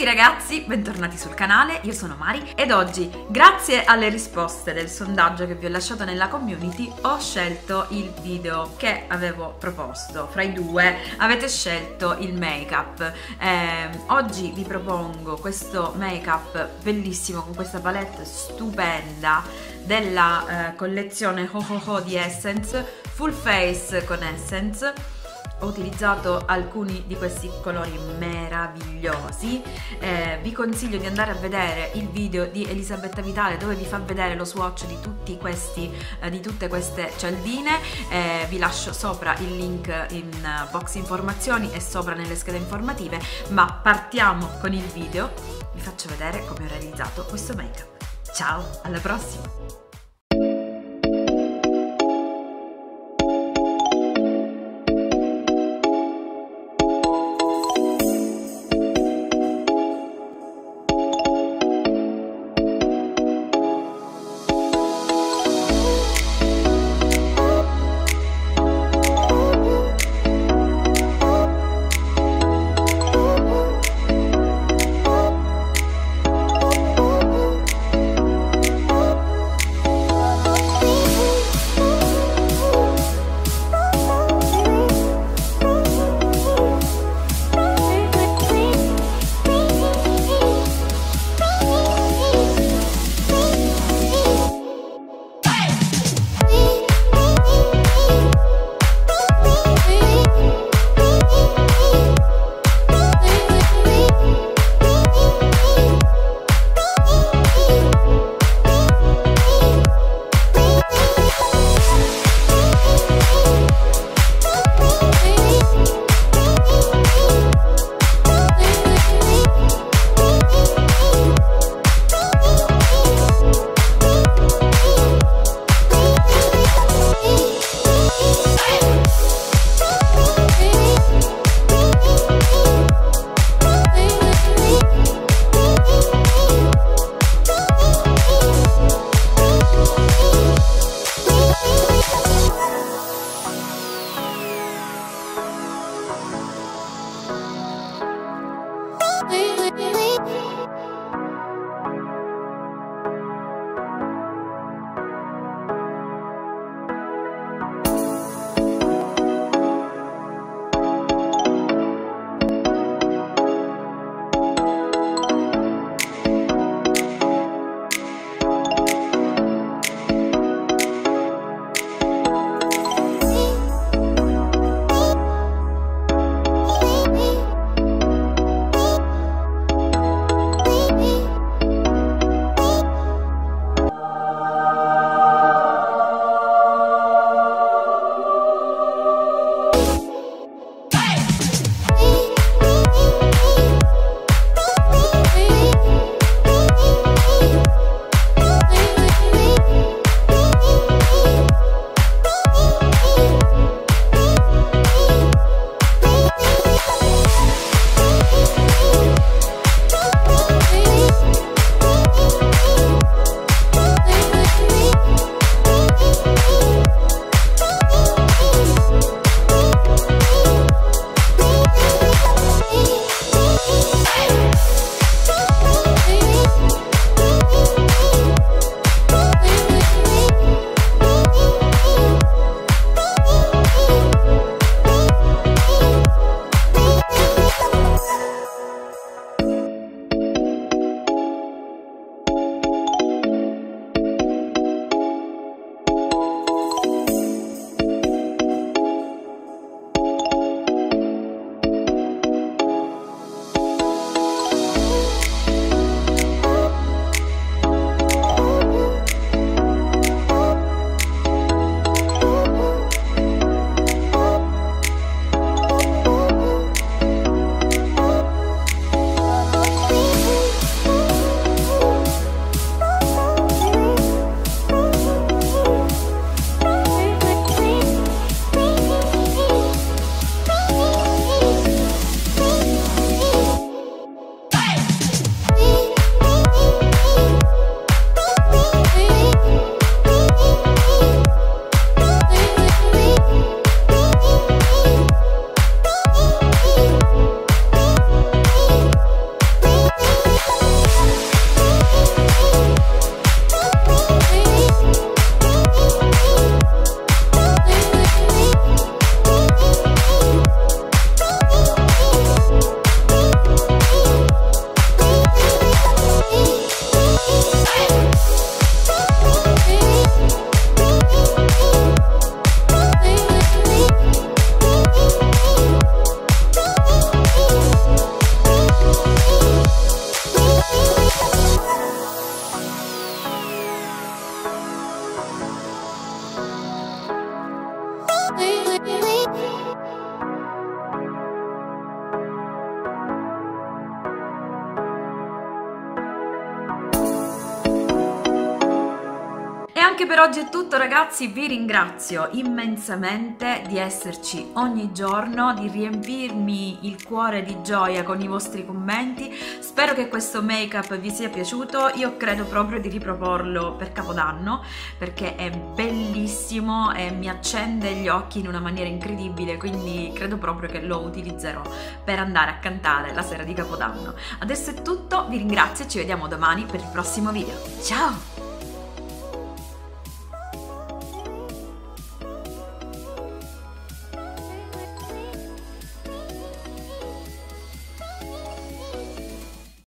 tutti ragazzi, bentornati sul canale, io sono Mari ed oggi, grazie alle risposte del sondaggio che vi ho lasciato nella community, ho scelto il video che avevo proposto. Fra i due avete scelto il make-up. Eh, oggi vi propongo questo make-up bellissimo con questa palette stupenda della eh, collezione Ho Ho Ho di Essence, Full Face con Essence ho utilizzato alcuni di questi colori meravigliosi. Eh, vi consiglio di andare a vedere il video di Elisabetta Vitale dove vi fa vedere lo swatch di, tutti questi, eh, di tutte queste cialdine. Eh, vi lascio sopra il link in box informazioni e sopra nelle schede informative. Ma partiamo con il video. Vi faccio vedere come ho realizzato questo make up ciao alla prossima anche per oggi è tutto ragazzi, vi ringrazio immensamente di esserci ogni giorno, di riempirmi il cuore di gioia con i vostri commenti. Spero che questo make up vi sia piaciuto, io credo proprio di riproporlo per Capodanno perché è bellissimo e mi accende gli occhi in una maniera incredibile, quindi credo proprio che lo utilizzerò per andare a cantare la sera di Capodanno. Adesso è tutto, vi ringrazio e ci vediamo domani per il prossimo video. Ciao!